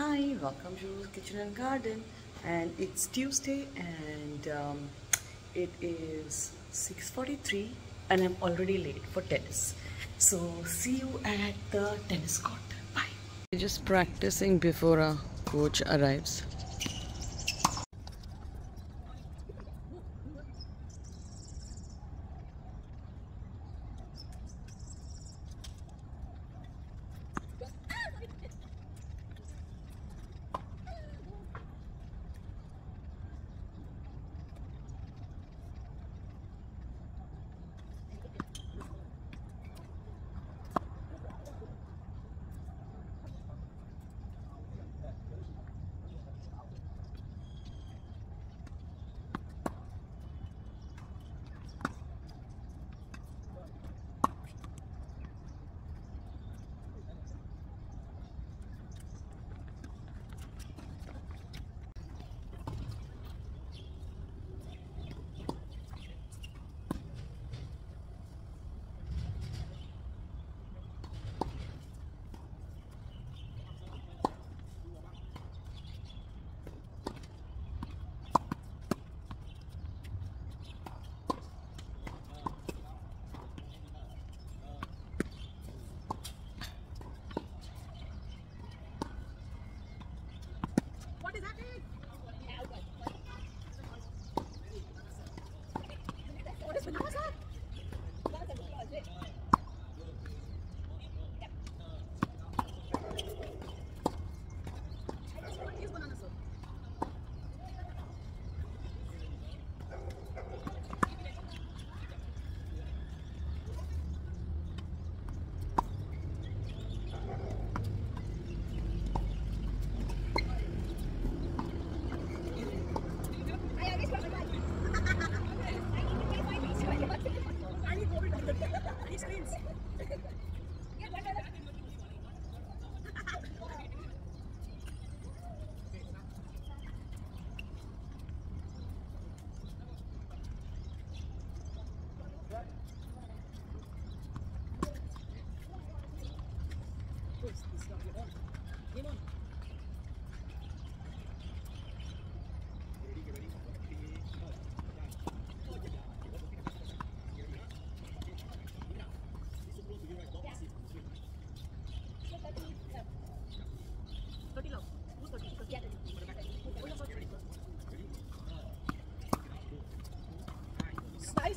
Hi, welcome to Kitchen and Garden, and it's Tuesday, and um, it is 6:43, and I'm already late for tennis. So see you at the tennis court. Bye. We're just practicing before our coach arrives. This wins.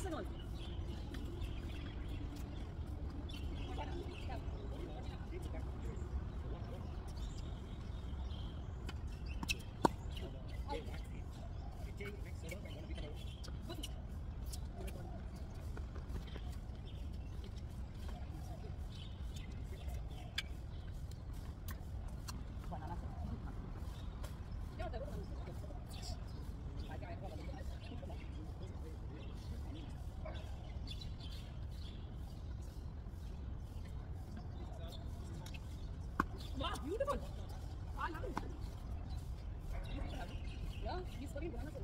四个问题。Beautiful. I love it. Yeah, he's fucking banana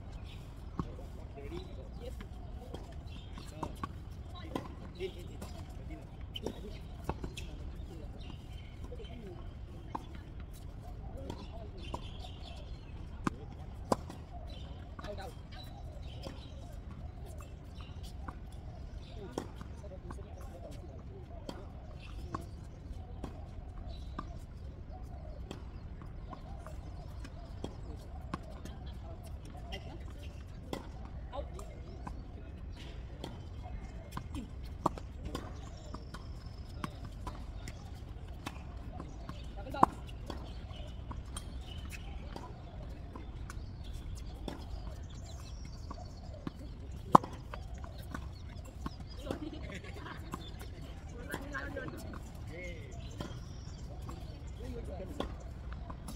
Out, out. Like that?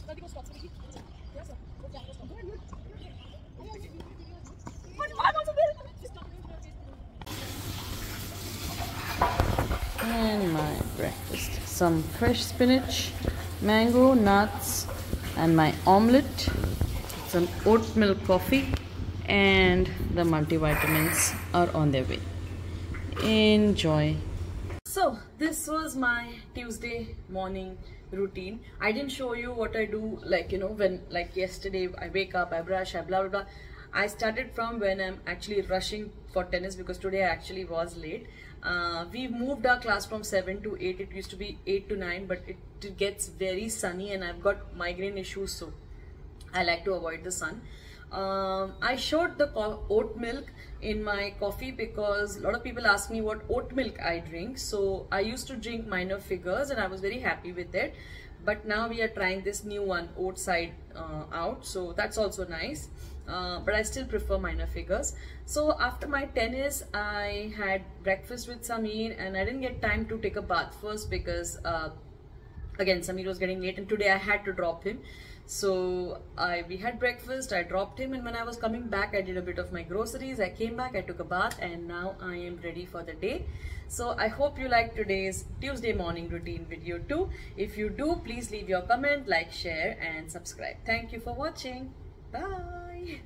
Vertical stop. Yes, sir. Go camera stop. Good, good. But I'm also very And my breakfast. Some fresh spinach, mango, nuts, and my omelette. Some oat milk coffee, and the multivitamins are on their way. Enjoy. So, this was my Tuesday morning routine. I didn't show you what I do, like, you know, when, like yesterday, I wake up, I brush, I blah blah blah. I started from when I'm actually rushing for tennis because today I actually was late. Uh, we moved our class from 7 to 8. It used to be 8 to 9, but it, it gets very sunny and I've got migraine issues, so I like to avoid the sun. Um, I showed the oat milk in my coffee because a lot of people ask me what oat milk I drink. So I used to drink minor figures and I was very happy with it. But now we are trying this new one, Oatside uh, out. So that's also nice. Uh, but I still prefer minor figures. So after my tennis, I had breakfast with Samir and I didn't get time to take a bath first because uh, again Samir was getting late and today I had to drop him. So I we had breakfast, I dropped him and when I was coming back I did a bit of my groceries, I came back, I took a bath and now I am ready for the day. So I hope you like today's Tuesday morning routine video too. If you do, please leave your comment, like, share and subscribe. Thank you for watching. Bye.